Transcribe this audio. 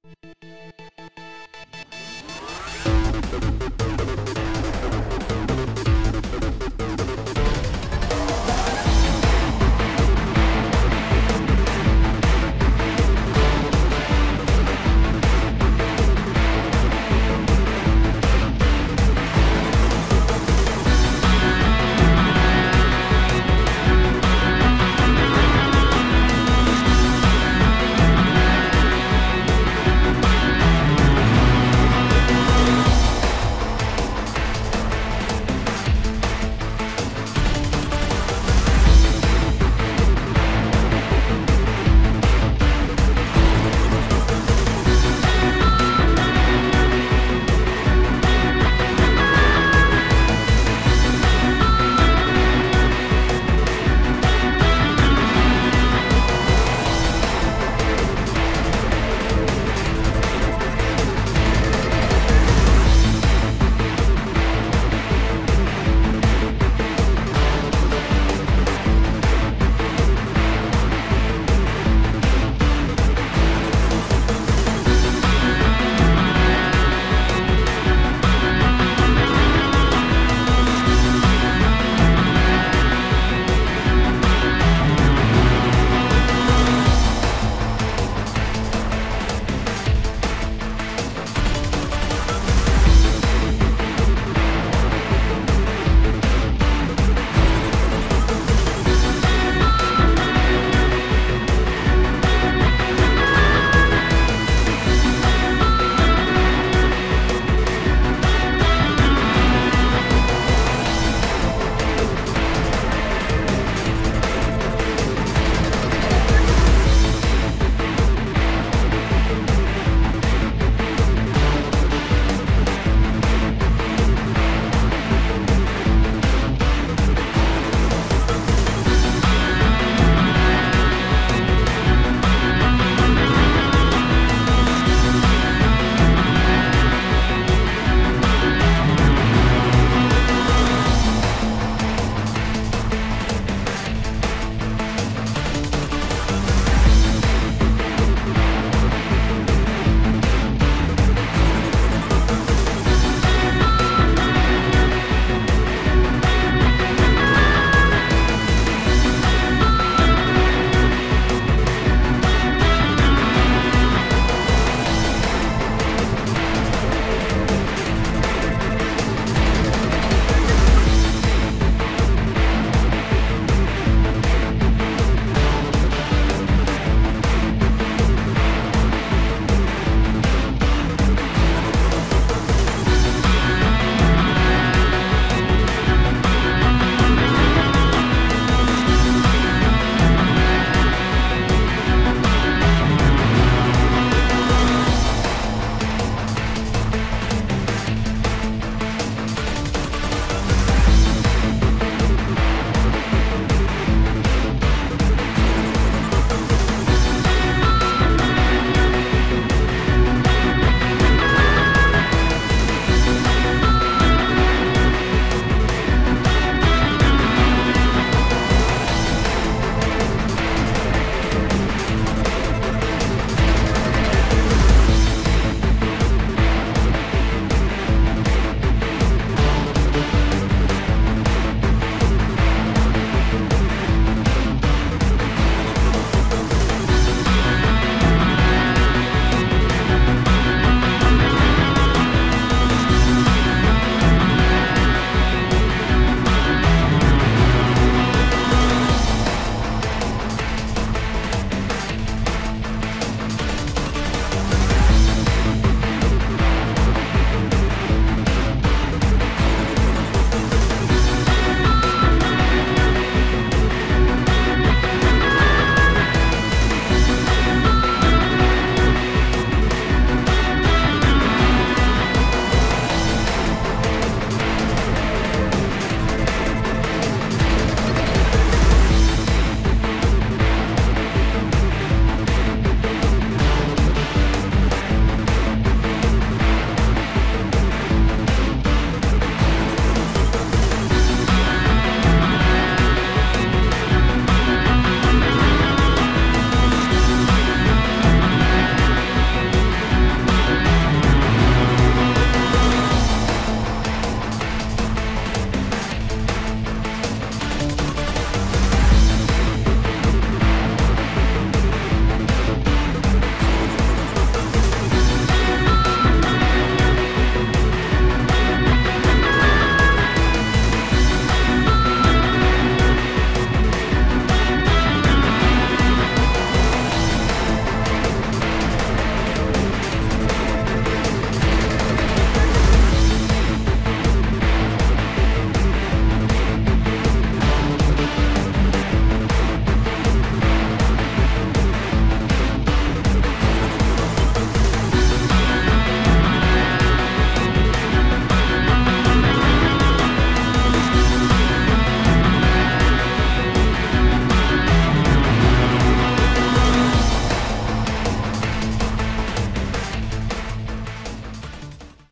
you